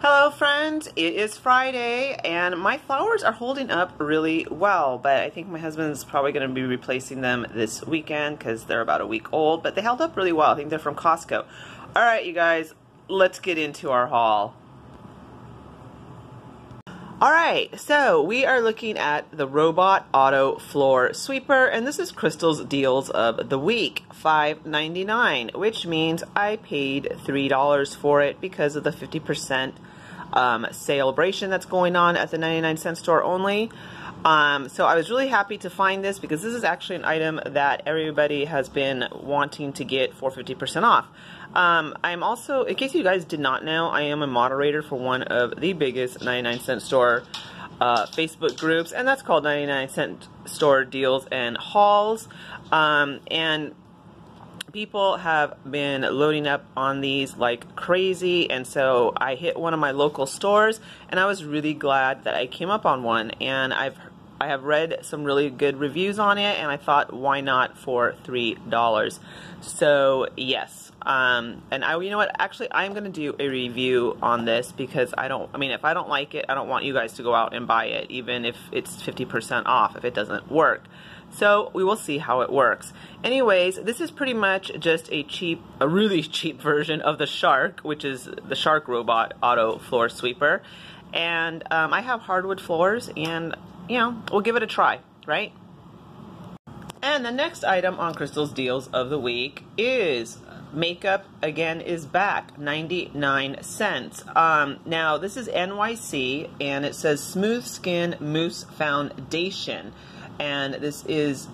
Hello friends, it is Friday and my flowers are holding up really well, but I think my husband's probably going to be replacing them this weekend because they're about a week old, but they held up really well. I think they're from Costco. Alright you guys, let's get into our haul. Alright, so we are looking at the Robot Auto Floor Sweeper, and this is Crystal's Deals of the Week, $5.99, which means I paid $3 for it because of the 50% um, celebration that's going on at the 99 cent store only. Um, so I was really happy to find this because this is actually an item that everybody has been wanting to get for 50% off. Um, I'm also, in case you guys did not know, I am a moderator for one of the biggest 99 cent store uh, Facebook groups, and that's called 99 cent store deals and hauls. Um, and people have been loading up on these like crazy and so I hit one of my local stores and I was really glad that I came up on one and I've I have read some really good reviews on it and I thought why not for three dollars? So yes um, and I you know what actually I'm gonna do a review on this because I don't I mean if I don't like it I don't want you guys to go out and buy it even if it's 50% off if it doesn't work so we will see how it works. Anyways, this is pretty much just a cheap, a really cheap version of the Shark, which is the Shark Robot Auto Floor Sweeper. And um, I have hardwood floors and, you know, we'll give it a try, right? And the next item on Crystal's Deals of the Week is makeup again is back 99 cents um, now this is NYC and it says smooth skin mousse foundation and this is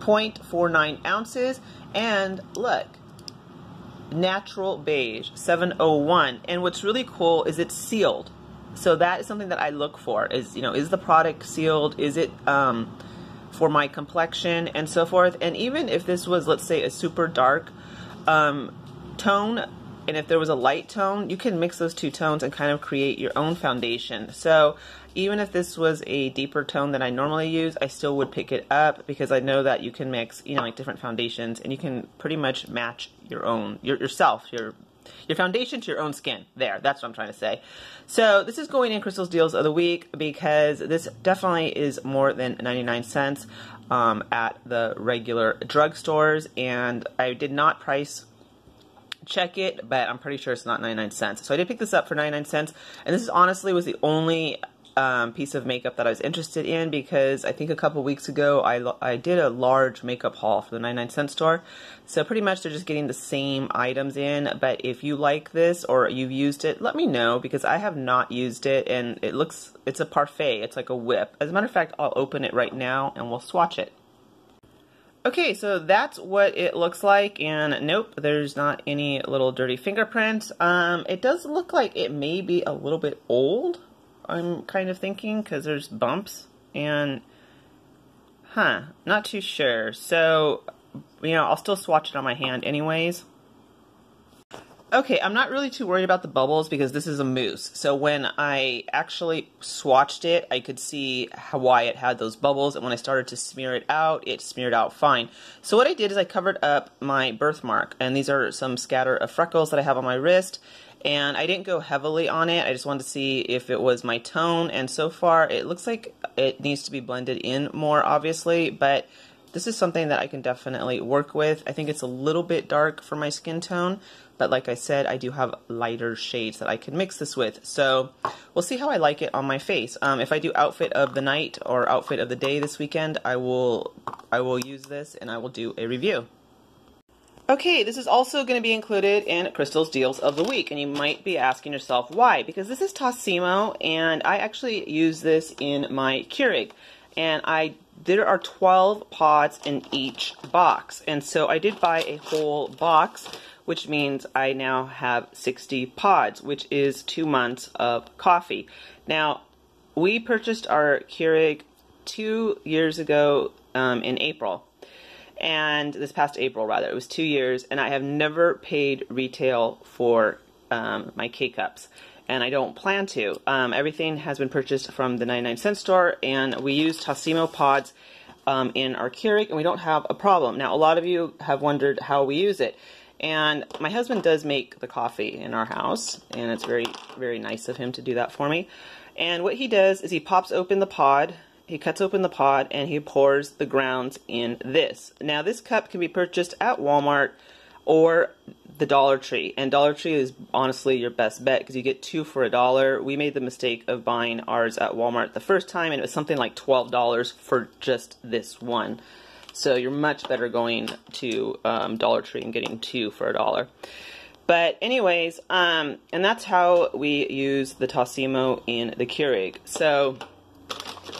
0.49 ounces. And look natural beige 701 and what's really cool is it's sealed. So that is something that I look for is you know is the product sealed? Is it um, for my complexion? And so forth. And even if this was let's say a super dark um, tone and if there was a light tone, you can mix those two tones and kind of create your own foundation. So even if this was a deeper tone than I normally use, I still would pick it up because I know that you can mix, you know, like different foundations and you can pretty much match your own, your, yourself, your your foundation to your own skin. There, that's what I'm trying to say. So this is going in Crystal's Deals of the Week because this definitely is more than 99 cents um, at the regular drugstores and I did not price check it, but I'm pretty sure it's not 99 cents. So I did pick this up for 99 cents, and this is honestly was the only um, piece of makeup that I was interested in because I think a couple weeks ago I, I did a large makeup haul for the 99 cent store. So pretty much they're just getting the same items in, but if you like this or you've used it, let me know because I have not used it and it looks, it's a parfait, it's like a whip. As a matter of fact, I'll open it right now and we'll swatch it. Okay, so that's what it looks like, and nope, there's not any little dirty fingerprints. Um, it does look like it may be a little bit old, I'm kind of thinking, because there's bumps, and, huh, not too sure. So, you know, I'll still swatch it on my hand anyways. Okay, I'm not really too worried about the bubbles because this is a mousse. So when I actually swatched it, I could see how, why it had those bubbles. And when I started to smear it out, it smeared out fine. So what I did is I covered up my birthmark. And these are some scatter of freckles that I have on my wrist. And I didn't go heavily on it. I just wanted to see if it was my tone. And so far, it looks like it needs to be blended in more, obviously. But this is something that I can definitely work with. I think it's a little bit dark for my skin tone. But like I said, I do have lighter shades that I can mix this with. So we'll see how I like it on my face. Um, if I do outfit of the night or outfit of the day this weekend, I will, I will use this and I will do a review. Okay, this is also going to be included in Crystal's Deals of the Week, and you might be asking yourself why, because this is Tassimo, and I actually use this in my Keurig, and I there are 12 pods in each box, and so I did buy a whole box, which means I now have 60 pods, which is two months of coffee. Now, we purchased our Keurig two years ago um, in April, and this past April rather, it was two years, and I have never paid retail for um, my K-Cups and I don't plan to. Um, everything has been purchased from the 99 cent store, and we use Tassimo pods um, in our Keurig, and we don't have a problem. Now, a lot of you have wondered how we use it. And my husband does make the coffee in our house, and it's very, very nice of him to do that for me. And what he does is he pops open the pod, he cuts open the pod, and he pours the grounds in this. Now, this cup can be purchased at Walmart or the Dollar Tree. And Dollar Tree is honestly your best bet because you get two for a dollar. We made the mistake of buying ours at Walmart the first time, and it was something like $12 for just this one. So you're much better going to um, Dollar Tree and getting two for a dollar. But anyways, um, and that's how we use the Tassimo in the Keurig. So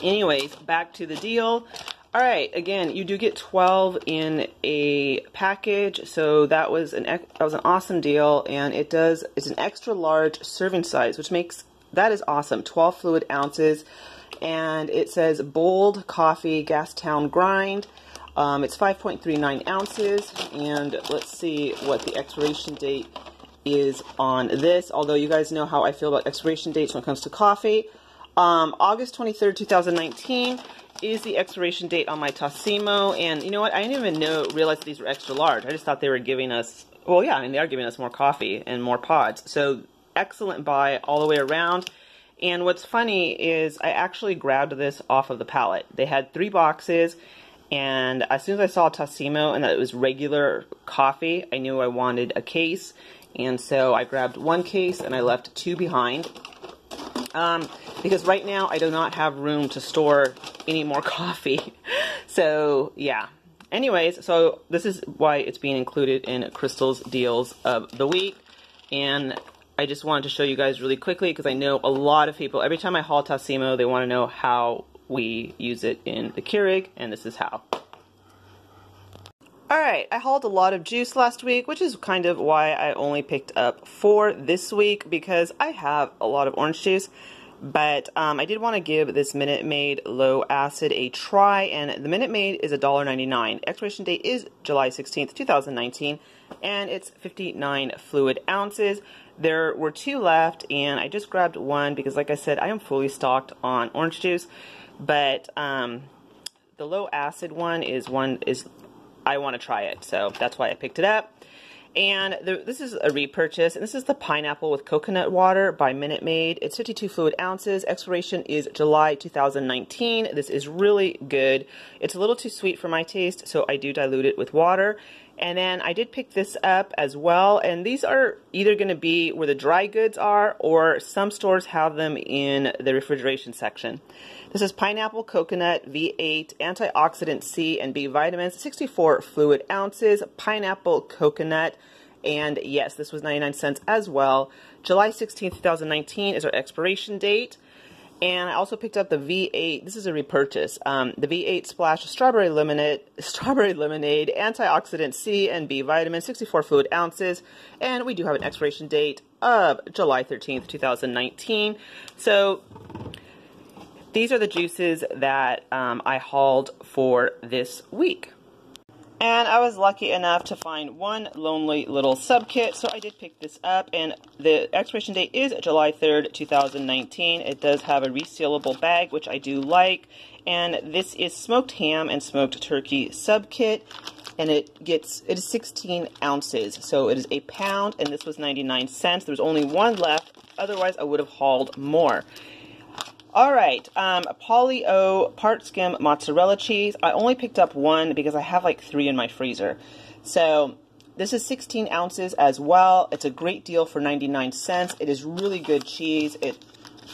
anyways, back to the deal. All right, again, you do get 12 in a package, so that was an that was an awesome deal, and it does it's an extra large serving size, which makes that is awesome. 12 fluid ounces, and it says bold coffee Gastown grind. Um, it's 5.39 ounces, and let's see what the expiration date is on this. Although you guys know how I feel about expiration dates when it comes to coffee. Um, August 23rd, 2019 is the expiration date on my Tassimo, and you know what? I didn't even know realize these were extra large. I just thought they were giving us, well, yeah, I mean, they are giving us more coffee and more pods. So excellent buy all the way around. And what's funny is I actually grabbed this off of the pallet. They had three boxes, and as soon as I saw Tassimo and that it was regular coffee, I knew I wanted a case. And so I grabbed one case and I left two behind. Um, because right now I do not have room to store any more coffee. so yeah. Anyways, so this is why it's being included in Crystal's deals of the week. And I just wanted to show you guys really quickly because I know a lot of people, every time I haul Tassimo, they want to know how we use it in the Keurig, and this is how. Alright, I hauled a lot of juice last week, which is kind of why I only picked up four this week because I have a lot of orange juice. But um, I did want to give this Minute Maid Low Acid a try, and the Minute Maid is $1.99. Expiration date is July 16th, 2019, and it's 59 fluid ounces. There were two left, and I just grabbed one because, like I said, I am fully stocked on orange juice. But um, the low acid one is one is I want to try it, so that's why I picked it up. And the, this is a repurchase, and this is the pineapple with coconut water by Minute Maid. It's 52 fluid ounces. Expiration is July 2019. This is really good. It's a little too sweet for my taste, so I do dilute it with water. And then I did pick this up as well, and these are either going to be where the dry goods are, or some stores have them in the refrigeration section. This is pineapple, coconut, V8, antioxidant C and B vitamins, 64 fluid ounces, pineapple, coconut, and yes, this was 99 cents as well. July 16, 2019 is our expiration date. And I also picked up the V8. This is a repurchase. Um, the V8 Splash Strawberry Lemonade, Strawberry Lemonade, Antioxidant C and B vitamin, 64 fluid ounces. And we do have an expiration date of July 13th, 2019. So these are the juices that um, I hauled for this week. And I was lucky enough to find one lonely little sub kit, so I did pick this up. And the expiration date is July 3rd, 2019. It does have a resealable bag, which I do like. And this is smoked ham and smoked turkey sub kit. And it gets, it is 16 ounces. So it is a pound, and this was 99 cents. There's only one left. Otherwise, I would have hauled more. All right, um, Polly-O part skim mozzarella cheese. I only picked up one because I have like three in my freezer. So this is 16 ounces as well. It's a great deal for 99 cents. It is really good cheese. It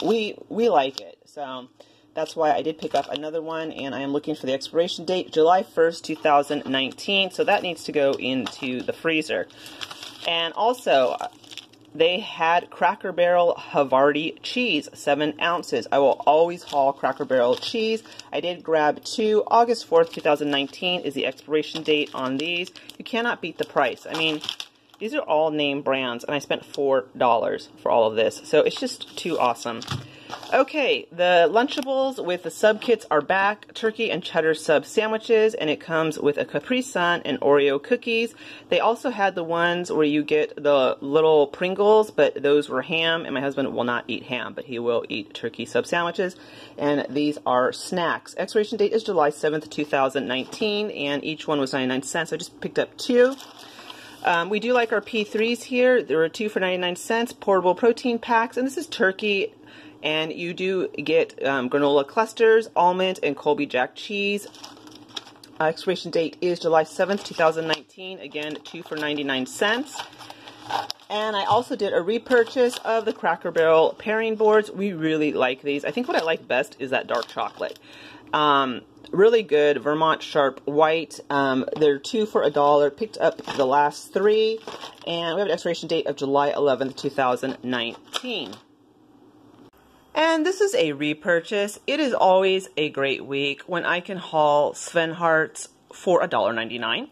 we we like it. So that's why I did pick up another one, and I am looking for the expiration date, July 1st, 2019. So that needs to go into the freezer. And also, they had Cracker Barrel Havarti cheese, 7 ounces. I will always haul Cracker Barrel cheese. I did grab two. August 4th, 2019 is the expiration date on these. You cannot beat the price. I mean, these are all name brands, and I spent $4 for all of this. So it's just too awesome. Okay, the Lunchables with the sub kits are back. Turkey and cheddar sub sandwiches, and it comes with a Capri Sun and Oreo cookies. They also had the ones where you get the little Pringles, but those were ham, and my husband will not eat ham, but he will eat turkey sub sandwiches. And these are snacks. Expiration date is July 7th, 2019, and each one was 99 cents. I just picked up two. Um, we do like our P3s here. There are two for 99 cents, portable protein packs, and this is turkey. And you do get um, granola clusters, almond, and Colby Jack cheese. Uh, expiration date is July 7th, 2019. Again, two for 99 cents. And I also did a repurchase of the Cracker Barrel pairing boards. We really like these. I think what I like best is that dark chocolate. Um, really good Vermont Sharp White. Um, they're two for a dollar. Picked up the last three. And we have an expiration date of July 11th, 2019. And this is a repurchase. It is always a great week when I can haul Svenhard's for $1.99.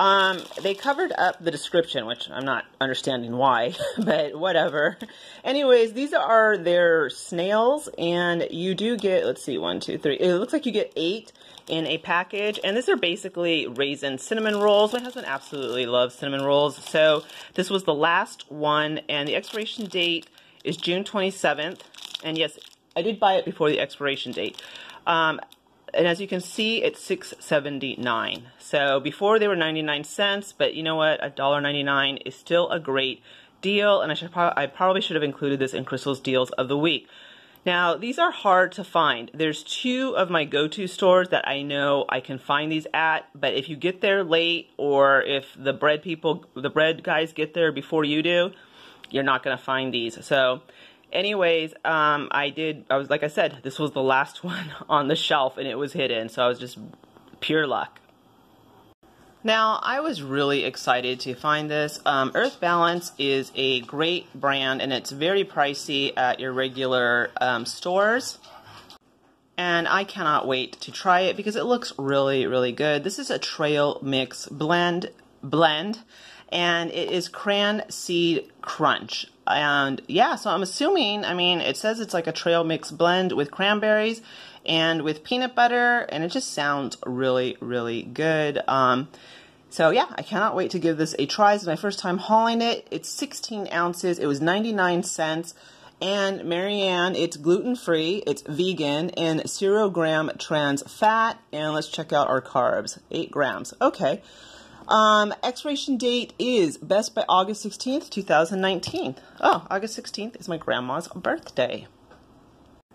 Um, they covered up the description, which I'm not understanding why, but whatever. Anyways, these are their snails, and you do get, let's see, one, two, three. It looks like you get eight in a package, and these are basically raisin cinnamon rolls. My husband absolutely loves cinnamon rolls, so this was the last one, and the expiration date is June 27th, and yes, I did buy it before the expiration date. Um, and as you can see, it's six seventy nine. So before they were 99 cents, but you know what? A dollar ninety nine is still a great deal, and I should pro I probably should have included this in Crystal's deals of the week. Now, these are hard to find. There's two of my go-to stores that I know I can find these at, but if you get there late or if the bread people, the bread guys get there before you do, you're not going to find these. So anyways, um, I did, I was, like I said, this was the last one on the shelf and it was hidden, so I was just pure luck. Now, I was really excited to find this. Um, Earth Balance is a great brand and it's very pricey at your regular um, stores. And I cannot wait to try it because it looks really, really good. This is a trail mix blend, blend and it is cran seed crunch. And yeah, so I'm assuming, I mean, it says it's like a trail mix blend with cranberries and with peanut butter, and it just sounds really, really good. Um, so yeah, I cannot wait to give this a try. It's my first time hauling it. It's 16 ounces. It was 99 cents. And Marianne, it's gluten-free, it's vegan, and zero gram trans fat. And let's check out our carbs. Eight grams. Okay. Um, expiration date is best by August 16th, 2019. Oh, August 16th is my grandma's birthday.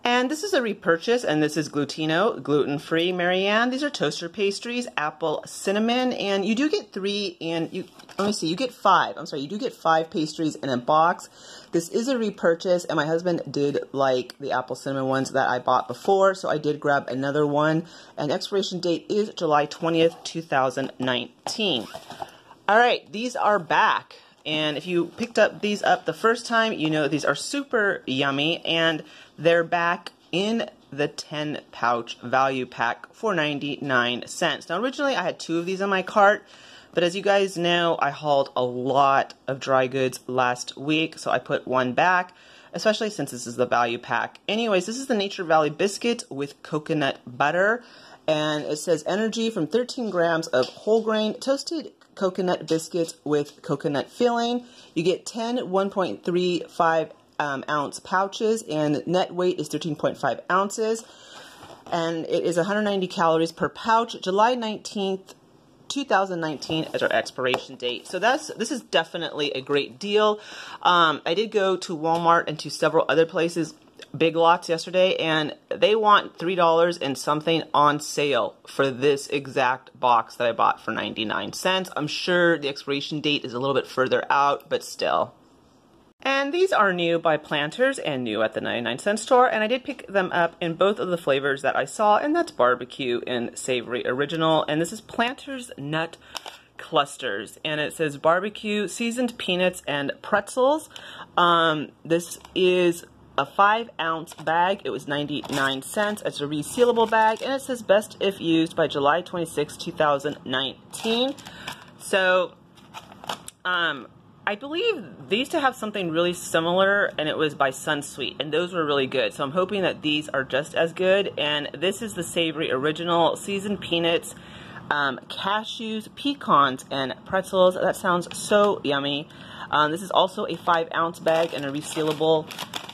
And this is a repurchase, and this is Glutino, gluten-free Marianne. These are toaster pastries, apple cinnamon, and you do get three and you, let me see, you get five. I'm sorry, you do get five pastries in a box. This is a repurchase, and my husband did like the apple cinnamon ones that I bought before, so I did grab another one. And expiration date is July 20th, 2019. All right, these are back. And if you picked up these up the first time, you know these are super yummy and they're back in the 10 pouch value pack for 99 cents. Now originally I had two of these in my cart, but as you guys know, I hauled a lot of dry goods last week, so I put one back, especially since this is the value pack. Anyways, this is the Nature Valley biscuit with coconut butter, and it says energy from 13 grams of whole grain toasted coconut biscuits with coconut filling. You get 10 1.35 um, ounce pouches, and net weight is 13.5 ounces. And it is 190 calories per pouch. July 19th, 2019 as our expiration date. So that's this is definitely a great deal. Um, I did go to Walmart and to several other places Big Lots yesterday, and they want $3 and something on sale for this exact box that I bought for 99 cents. I'm sure the expiration date is a little bit further out, but still. And these are new by Planters and new at the 99 cent store, and I did pick them up in both of the flavors that I saw, and that's barbecue and savory original, and this is Planters Nut Clusters, and it says barbecue, seasoned peanuts, and pretzels. Um, this is a five ounce bag. It was 99 cents. It's a resealable bag and it says best if used by July 26, 2019. So, um, I believe these to have something really similar and it was by Sunsweet and those were really good. So I'm hoping that these are just as good and this is the Savory Original Seasoned Peanuts, um, Cashews, Pecans, and Pretzels. That sounds so yummy. Um, this is also a five ounce bag and a resealable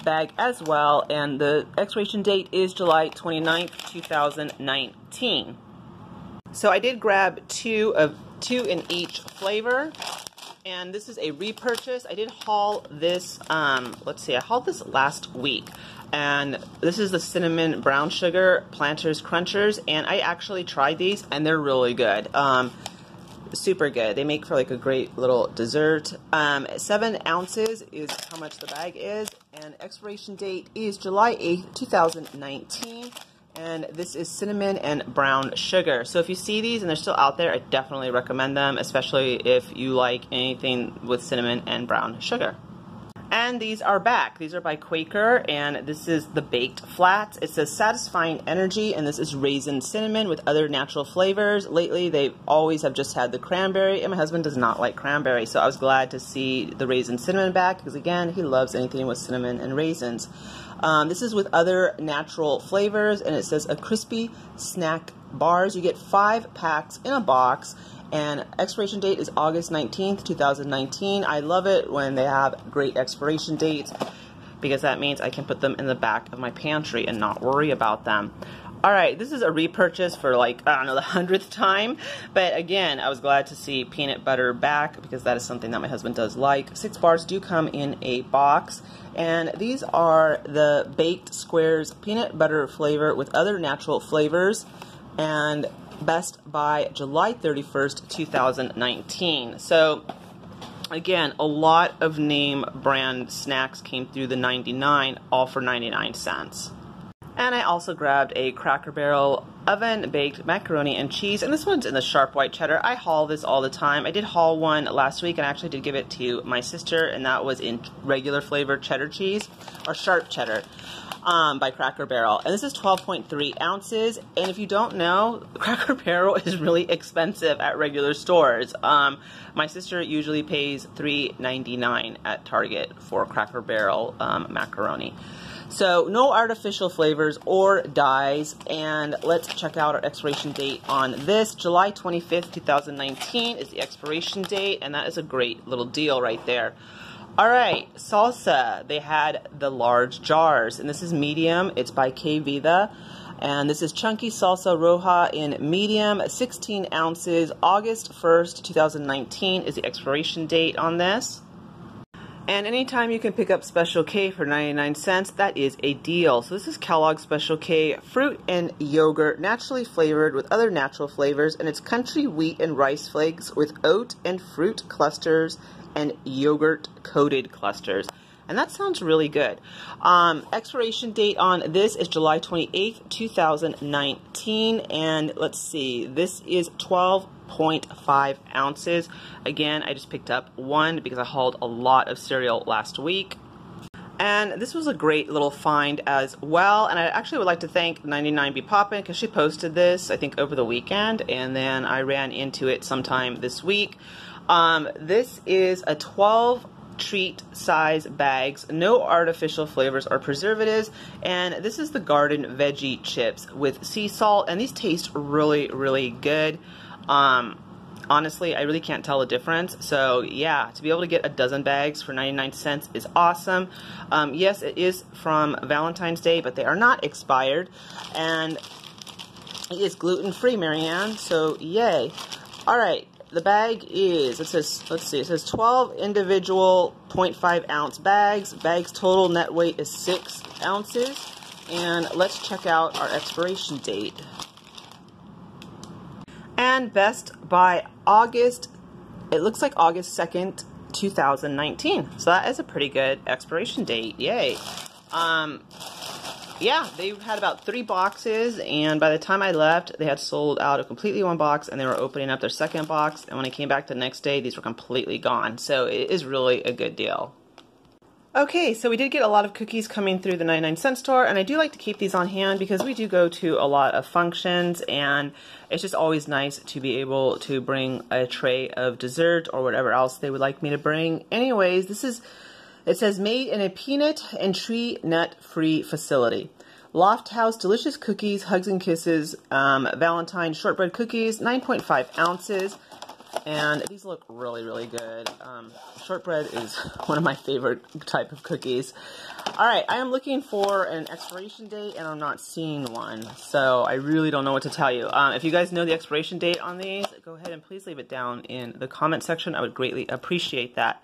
bag as well, and the expiration date is July 29th, 2019. So I did grab two of two in each flavor, and this is a repurchase. I did haul this, um, let's see, I hauled this last week. And this is the cinnamon brown sugar Planters Crunchers, and I actually tried these, and they're really good. Um, super good. They make for like a great little dessert. Um, seven ounces is how much the bag is, and expiration date is July 8th, 2019 and this is cinnamon and brown sugar. So if you see these and they're still out there, I definitely recommend them, especially if you like anything with cinnamon and brown sugar. And these are back. These are by Quaker, and this is the Baked Flats. It says Satisfying Energy, and this is Raisin Cinnamon with other natural flavors. Lately, they always have just had the cranberry, and my husband does not like cranberry, so I was glad to see the Raisin Cinnamon back, because again, he loves anything with cinnamon and raisins. Um, this is with other natural flavors, and it says a crispy snack bars. You get five packs in a box, and expiration date is August 19th, 2019. I love it when they have great expiration dates because that means I can put them in the back of my pantry and not worry about them. All right, this is a repurchase for like, I don't know, the hundredth time. But again, I was glad to see peanut butter back because that is something that my husband does like. Six bars do come in a box. And these are the baked squares peanut butter flavor with other natural flavors. And best by July 31st, 2019. So again, a lot of name brand snacks came through the 99, all for 99 cents. And I also grabbed a Cracker Barrel oven baked macaroni and cheese. And this one's in the sharp white cheddar. I haul this all the time. I did haul one last week and I actually did give it to my sister. And that was in regular flavored cheddar cheese or sharp cheddar um, by Cracker Barrel. And this is 12.3 ounces. And if you don't know, Cracker Barrel is really expensive at regular stores. Um, my sister usually pays $3.99 at Target for Cracker Barrel um, macaroni. So no artificial flavors or dyes. And let's check out our expiration date on this. July 25th, 2019 is the expiration date. And that is a great little deal right there. All right, salsa. They had the large jars. And this is medium. It's by K Vida. And this is Chunky Salsa Roja in medium, 16 ounces. August 1st, 2019 is the expiration date on this. And anytime you can pick up Special K for 99 cents, that is a deal. So this is Kellogg's Special K, fruit and yogurt, naturally flavored with other natural flavors, and it's country wheat and rice flakes with oat and fruit clusters and yogurt coated clusters. And that sounds really good. Um, expiration date on this is July 28th, 2019. And let's see, this is 12 0.5 ounces. Again, I just picked up one because I hauled a lot of cereal last week. And this was a great little find as well. And I actually would like to thank 99B Poppin because she posted this, I think, over the weekend. And then I ran into it sometime this week. Um, this is a 12 treat size bags, no artificial flavors or preservatives, and this is the garden veggie chips with sea salt, and these taste really, really good. Um, honestly, I really can't tell the difference. So yeah, to be able to get a dozen bags for 99 cents is awesome. Um, yes, it is from Valentine's Day, but they are not expired. And it is gluten-free, Marianne, so yay. All right, the bag is, it says, let's see, it says 12 individual 0.5 ounce bags. Bags total net weight is 6 ounces. And let's check out our expiration date and best by August, it looks like August 2nd, 2019. So that is a pretty good expiration date. Yay. Um, yeah, they had about three boxes, and by the time I left, they had sold out of completely one box, and they were opening up their second box, and when I came back the next day, these were completely gone. So it is really a good deal. Okay, so we did get a lot of cookies coming through the 99 cent store, and I do like to keep these on hand because we do go to a lot of functions, and it's just always nice to be able to bring a tray of dessert or whatever else they would like me to bring. Anyways, this is, it says made in a peanut and tree nut free facility. Lofthouse Delicious Cookies, Hugs and Kisses, um, Valentine Shortbread Cookies, 9.5 ounces. And these look really, really good. Um, shortbread is one of my favorite type of cookies. All right, I am looking for an expiration date, and I'm not seeing one. So I really don't know what to tell you. Um, if you guys know the expiration date on these, go ahead and please leave it down in the comment section. I would greatly appreciate that.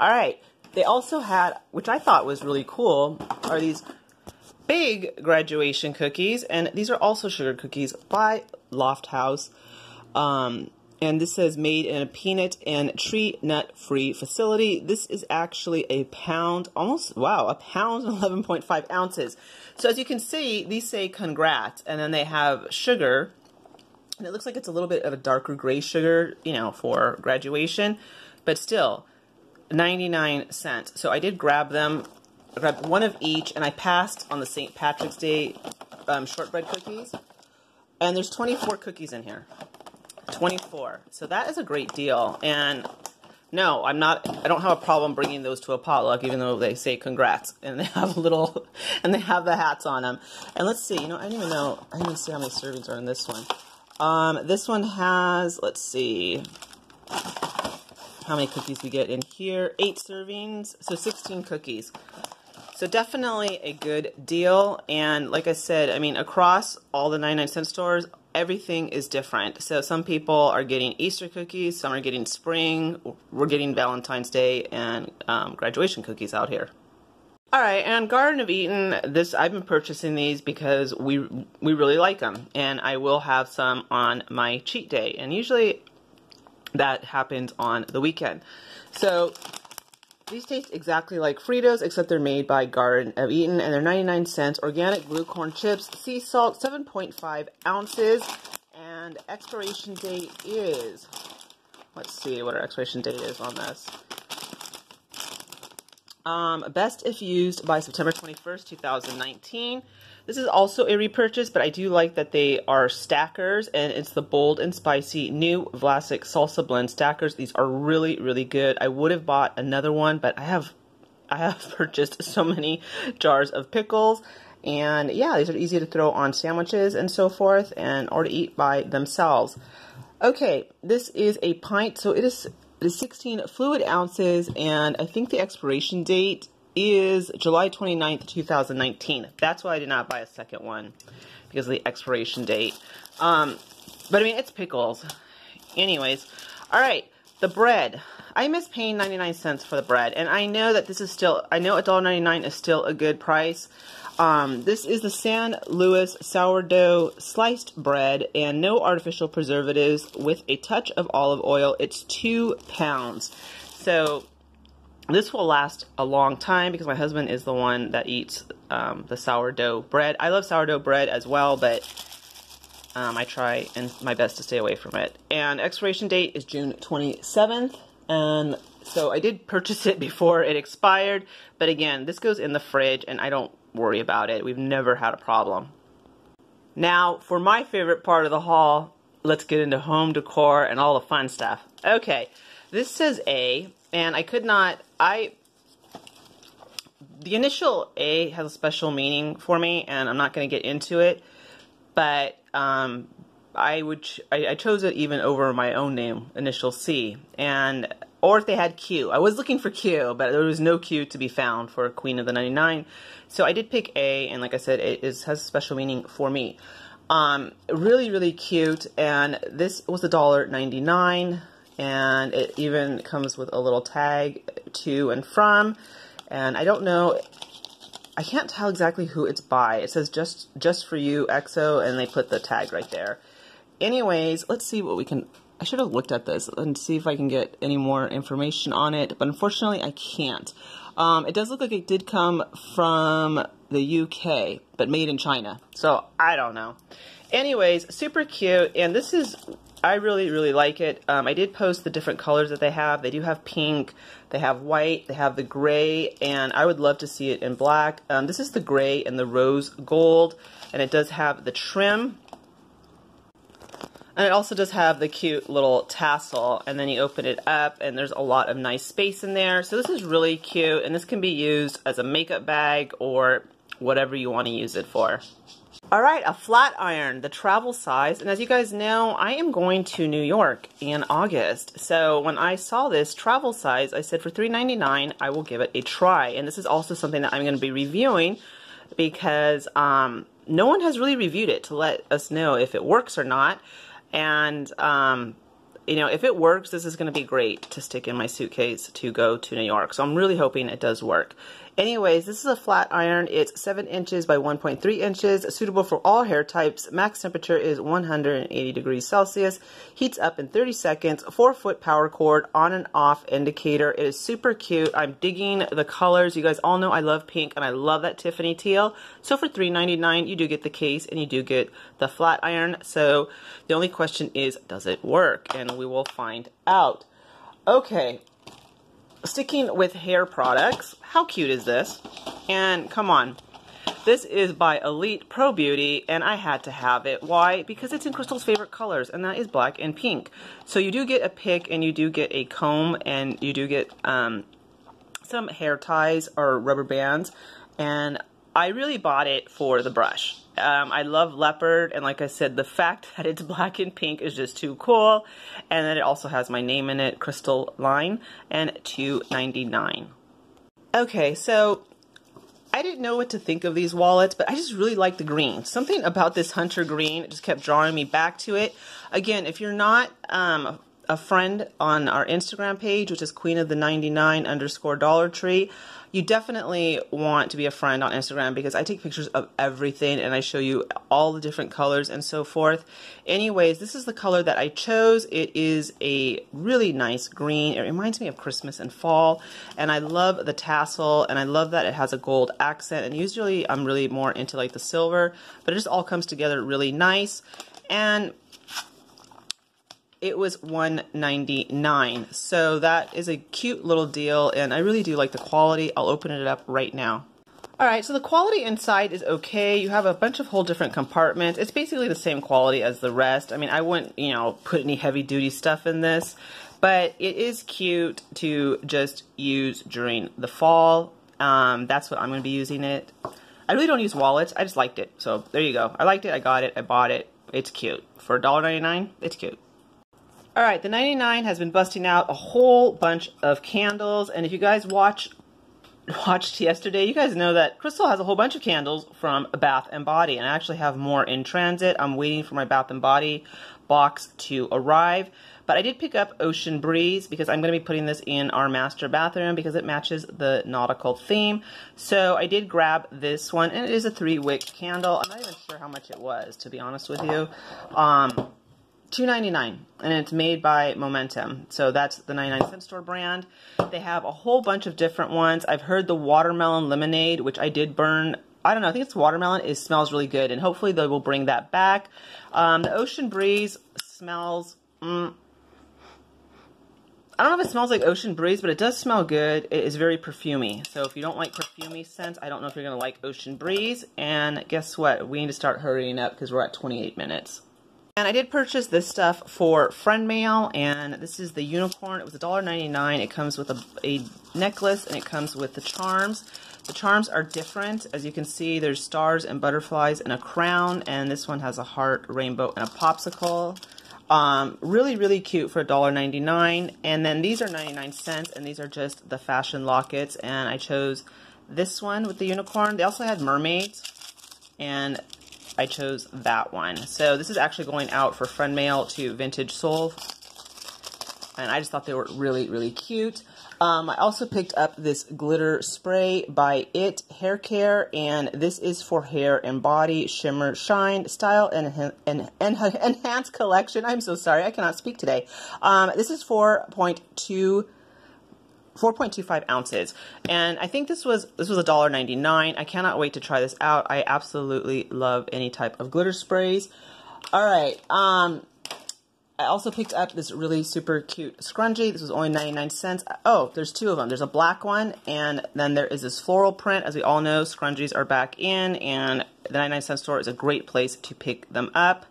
All right, they also had, which I thought was really cool, are these big graduation cookies, and these are also sugar cookies by Lofthouse. Um, and this says made in a peanut and tree nut free facility. This is actually a pound, almost, wow, a pound 11.5 ounces. So as you can see, these say congrats, and then they have sugar, and it looks like it's a little bit of a darker gray sugar, you know, for graduation, but still, 99 cents. So I did grab them, I grabbed one of each, and I passed on the St. Patrick's Day um, shortbread cookies. And there's 24 cookies in here. 24. So that is a great deal. And no, I'm not, I don't have a problem bringing those to a potluck, even though they say congrats. And they have a little, and they have the hats on them. And let's see, you know, I don't even know, I didn't see how many servings are in this one. Um, this one has, let's see, how many cookies we get in here. Eight servings, so 16 cookies. So definitely a good deal. And like I said, I mean, across all the 99 cent stores, everything is different. So some people are getting Easter cookies, some are getting spring, we're getting Valentine's Day and um, graduation cookies out here. All right, and Garden of Eatin', this I've been purchasing these because we we really like them, and I will have some on my cheat day, and usually that happens on the weekend. So these taste exactly like Fritos, except they're made by Garden of Eatin', and they're 99 cents. Organic blue corn chips, sea salt, 7.5 ounces, and expiration date is, let's see what our expiration date is on this. Um, best if used by September 21st, 2019. This is also a repurchase, but I do like that they are stackers, and it's the bold and spicy new Vlasic salsa blend stackers. These are really, really good. I would have bought another one, but I have, I have purchased so many jars of pickles, and yeah, these are easy to throw on sandwiches and so forth, and or to eat by themselves. Okay, this is a pint, so it is it is 16 fluid ounces, and I think the expiration date is July 29th, 2019. That's why I did not buy a second one, because of the expiration date. Um, but I mean, it's pickles. Anyways, all right, the bread. I miss paying 99 cents for the bread, and I know that this is still, I know $1.99 is still a good price. Um, this is the San Luis sourdough sliced bread and no artificial preservatives with a touch of olive oil. It's two pounds. So this will last a long time because my husband is the one that eats um, the sourdough bread. I love sourdough bread as well, but um, I try and my best to stay away from it. And expiration date is June 27th. And so I did purchase it before it expired. But again, this goes in the fridge and I don't worry about it. We've never had a problem. Now, for my favorite part of the haul, let's get into home decor and all the fun stuff. Okay, this says A, and I could not, I, the initial A has a special meaning for me, and I'm not going to get into it, but um, I would, I, I chose it even over my own name, initial C, and, or if they had Q. I was looking for Q, but there was no Q to be found for Queen of the 99, so I did pick A, and like I said, it is, has a special meaning for me. Um, really, really cute, and this was a dollar ninety-nine and it even comes with a little tag to and from. And I don't know, I can't tell exactly who it's by. It says just just for you, EXO, and they put the tag right there. Anyways, let's see what we can. I should have looked at this and see if I can get any more information on it, but unfortunately I can't. Um, it does look like it did come from the UK, but made in China. So I don't know. Anyways, super cute, and this is I really, really like it. Um, I did post the different colors that they have. They do have pink, they have white, they have the gray, and I would love to see it in black. Um, this is the gray and the rose gold, and it does have the trim. And it also does have the cute little tassel, and then you open it up, and there's a lot of nice space in there. So this is really cute, and this can be used as a makeup bag or whatever you want to use it for. All right, a flat iron, the travel size. And as you guys know, I am going to New York in August. So when I saw this travel size, I said for $3.99, I will give it a try. And this is also something that I'm going to be reviewing because um, no one has really reviewed it to let us know if it works or not. And, um, you know, if it works, this is going to be great to stick in my suitcase to go to New York. So I'm really hoping it does work. Anyways, this is a flat iron. It's 7 inches by 1.3 inches, suitable for all hair types. Max temperature is 180 degrees Celsius. Heats up in 30 seconds. 4 foot power cord, on and off indicator. It is super cute. I'm digging the colors. You guys all know I love pink and I love that Tiffany teal. So for $3.99, you do get the case and you do get the flat iron. So the only question is, does it work? And we will find out. Okay, sticking with hair products, how cute is this? And come on, this is by Elite Pro Beauty, and I had to have it. Why? Because it's in Crystal's favorite colors, and that is black and pink. So you do get a pick, and you do get a comb, and you do get um, some hair ties or rubber bands, and I really bought it for the brush. Um, I love leopard, and like I said, the fact that it's black and pink is just too cool. And then it also has my name in it, Crystal Line, and two ninety nine. Okay, so I didn't know what to think of these wallets, but I just really like the green. Something about this hunter green just kept drawing me back to it. Again, if you're not um, a friend on our Instagram page, which is Queen of the 99 underscore Dollar Tree, you definitely want to be a friend on Instagram because I take pictures of everything and I show you all the different colors and so forth. Anyways, this is the color that I chose. It is a really nice green. It reminds me of Christmas and fall and I love the tassel and I love that it has a gold accent and usually I'm really more into like the silver, but it just all comes together really nice. And it was 199 so that is a cute little deal and I really do like the quality I'll open it up right now Alright, so the quality inside is okay. You have a bunch of whole different compartments. It's basically the same quality as the rest. I mean, I wouldn't, you know, put any heavy duty stuff in this, but it is cute to just use during the fall. Um, that's what I'm going to be using it. I really don't use wallets. I just liked it. So there you go. I liked it. I got it. I bought it. It's cute. For $1.99, it's cute. All right, the 99 has been busting out a whole bunch of candles, and if you guys watch watched yesterday, you guys know that Crystal has a whole bunch of candles from Bath and Body, and I actually have more in transit. I'm waiting for my Bath and Body box to arrive, but I did pick up Ocean Breeze because I'm going to be putting this in our master bathroom because it matches the nautical theme. So I did grab this one, and it is a three-wick candle. I'm not even sure how much it was, to be honest with you. Um, $2.99 and it's made by Momentum. So that's the 99 cent store brand. They have a whole bunch of different ones. I've heard the watermelon lemonade, which I did burn. I don't know. I think it's watermelon. It smells really good, and hopefully they will bring that back. Um, the Ocean Breeze smells. Mm, I don't know if it smells like Ocean Breeze, but it does smell good. It is very perfumey. So if you don't like perfumey scents, I don't know if you're going to like Ocean Breeze. And guess what? We need to start hurrying up because we're at 28 minutes. And I did purchase this stuff for friend mail, and this is the unicorn. It was $1.99. It comes with a, a necklace, and it comes with the charms. The charms are different. As you can see, there's stars and butterflies and a crown, and this one has a heart, rainbow, and a popsicle. Um, really, really cute for $1.99. And then these are 99 cents, and these are just the fashion lockets, and I chose this one with the unicorn. They also had mermaids, and I chose that one. So this is actually going out for friend mail to Vintage Soul. And I just thought they were really, really cute. Um, I also picked up this glitter spray by IT Hair Care, and this is for hair and body, shimmer, shine, style, and, and, and enhanced collection. I'm so sorry, I cannot speak today. Um, this is 4.2 4.25 ounces. And I think this was this was a dollar ninety nine. I cannot wait to try this out. I absolutely love any type of glitter sprays. All right um I also picked up this really super cute scrunchie this was only 99 cents. Oh there's two of them. There's a black one and then there is this floral print. As we all know scrunchies are back in and the 99 cent store is a great place to pick them up.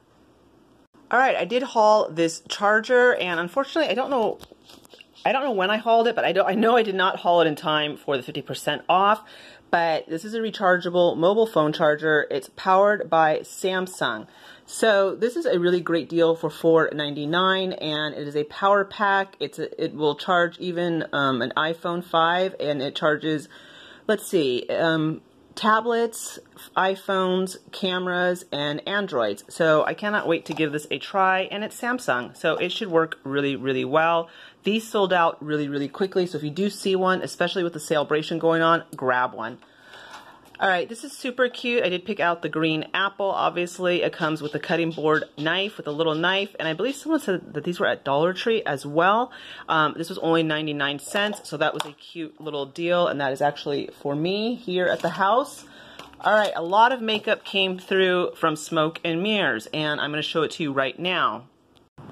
All right I did haul this charger and unfortunately I don't know I don't know when I hauled it, but I, don't, I know I did not haul it in time for the 50% off. But this is a rechargeable mobile phone charger. It's powered by Samsung. So this is a really great deal for $4.99 and it is a power pack. It's a, it will charge even um, an iPhone 5 and it charges, let's see, um, tablets, iPhones, cameras, and Androids. So I cannot wait to give this a try, and it's Samsung, so it should work really, really well. These sold out really, really quickly, so if you do see one, especially with the celebration going on, grab one. All right, this is super cute. I did pick out the green apple, obviously. It comes with a cutting board knife, with a little knife, and I believe someone said that these were at Dollar Tree as well. Um, this was only 99 cents, so that was a cute little deal, and that is actually for me here at the house. All right, a lot of makeup came through from Smoke and Mirrors, and I'm going to show it to you right now.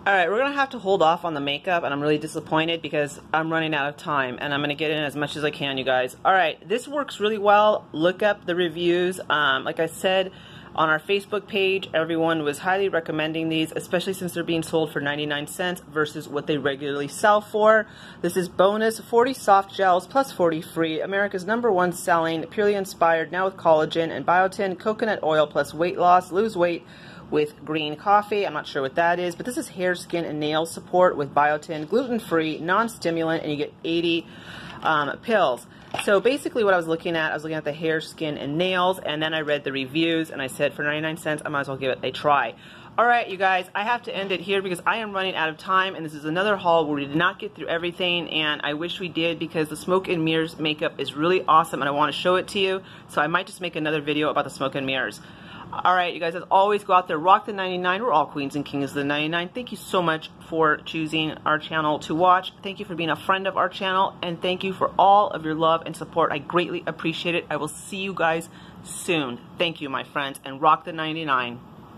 Alright, we're going to have to hold off on the makeup, and I'm really disappointed because I'm running out of time, and I'm to get in as much as I can, you guys. Alright, this works really well. Look up the reviews. Um, like I said, on our Facebook page, everyone was highly recommending these, especially since they're being sold for 99 cents versus what they regularly sell for. This is bonus 40 soft gels plus 40 free, America's number one selling, purely inspired, now with collagen and biotin, coconut oil plus weight loss, lose weight, with green coffee. I'm not sure what that is, but this is hair, skin, and nail support with biotin, gluten-free, non-stimulant, and you get 80 um, pills. So basically what I was looking at, I was looking at the hair, skin, and nails, and then I read the reviews, and I said for 99 cents, I might as well give it a try. Alright, you guys, I have to end it here because I am running out of time, and this is another haul where we did not get through everything, and I wish we did because the Smoke and Mirrors makeup is really awesome, and I want to show it to you, so I might just make another video about the Smoke and Mirrors. All right, you guys, as always, go out there, rock the 99. We're all queens and kings of the 99. Thank you so much for choosing our channel to watch. Thank you for being a friend of our channel, and thank you for all of your love and support. I greatly appreciate it. I will see you guys soon. Thank you, my friends, and rock the 99.